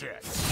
Watch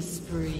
Spree.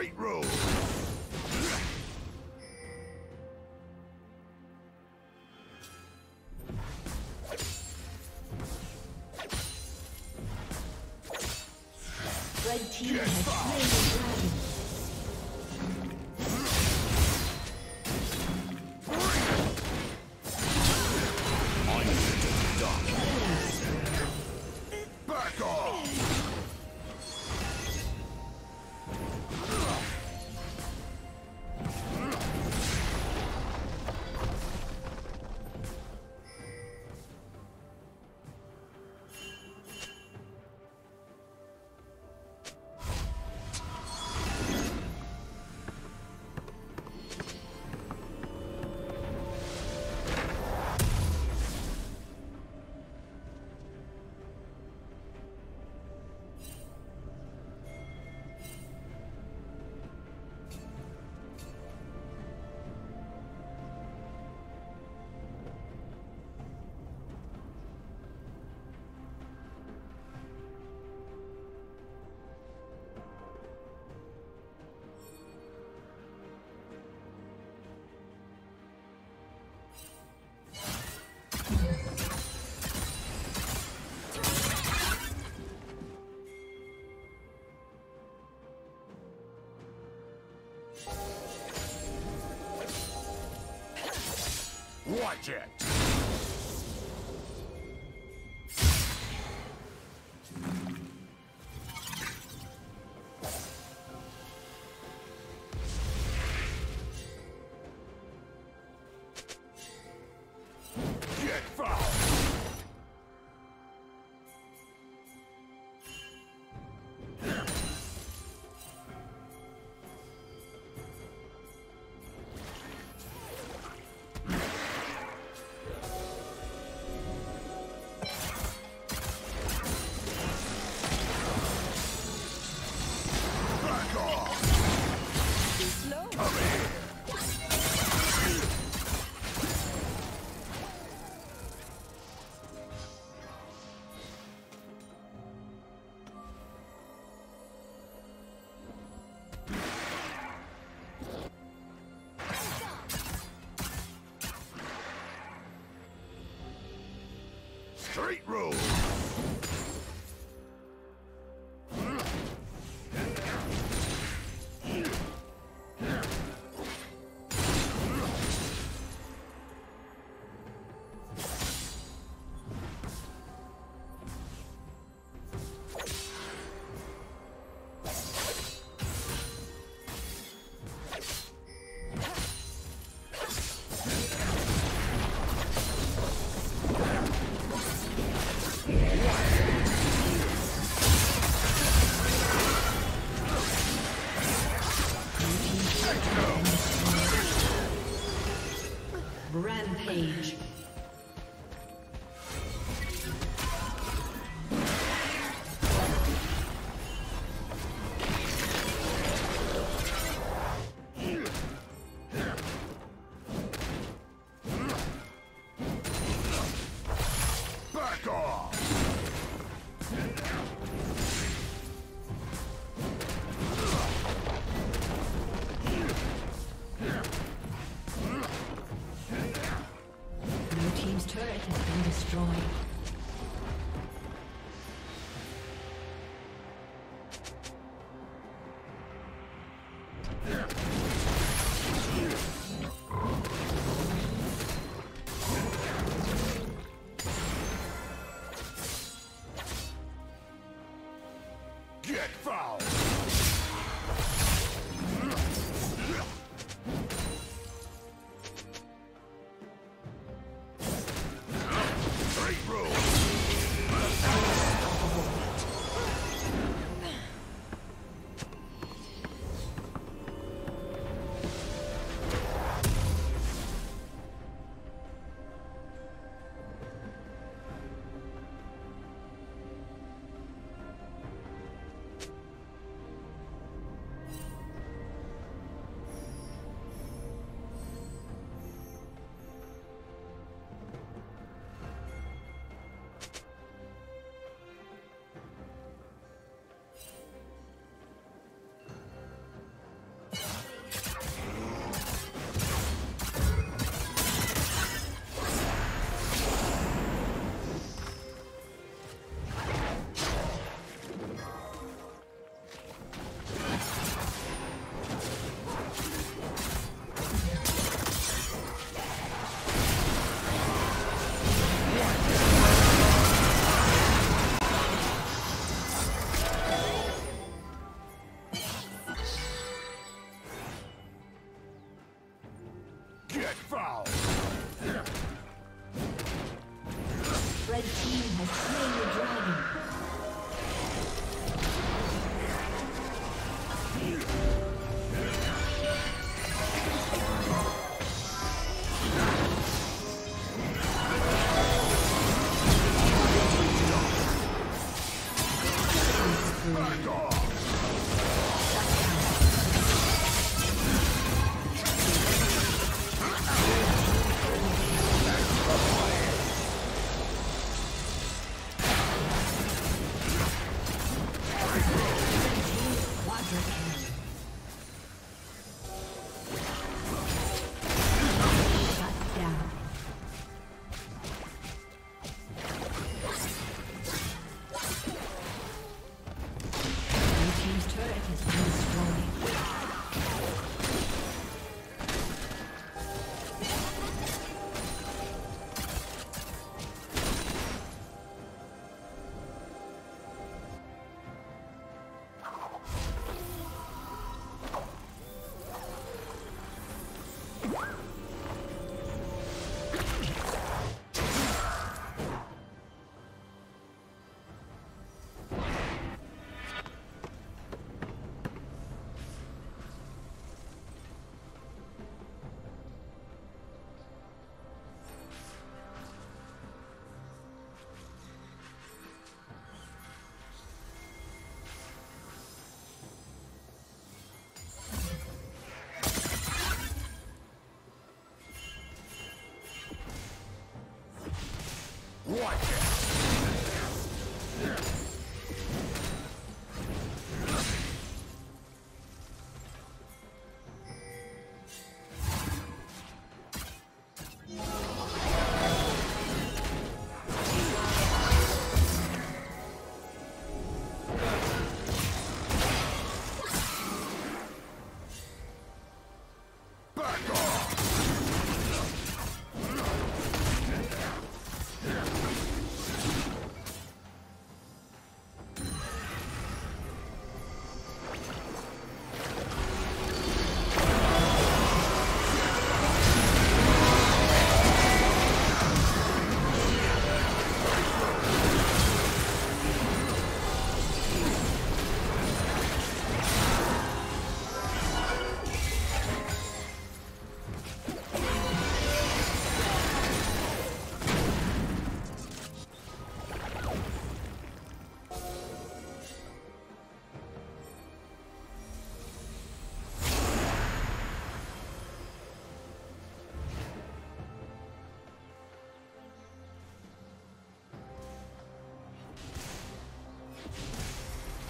Straight road! Red team has It!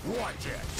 Watch it!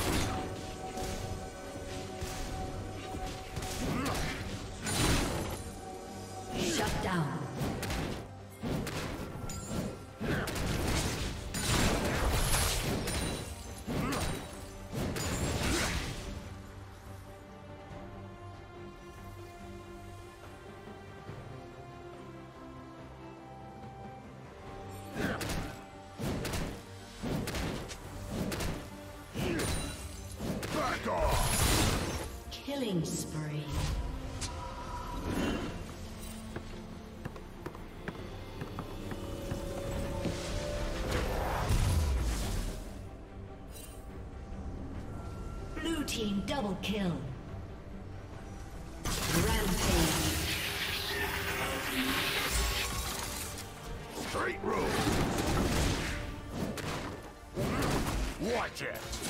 Double kill. Straight road! Watch it!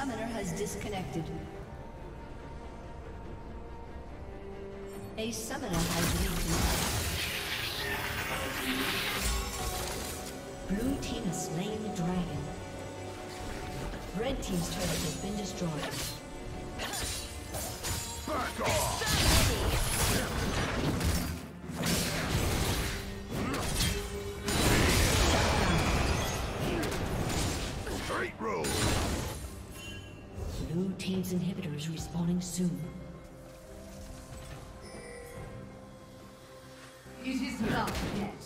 Summoner has disconnected. A summoner has reconnected. Blue team has slain the dragon. Red team's turret has been destroyed. Team's inhibitor is respawning soon. It is not yet.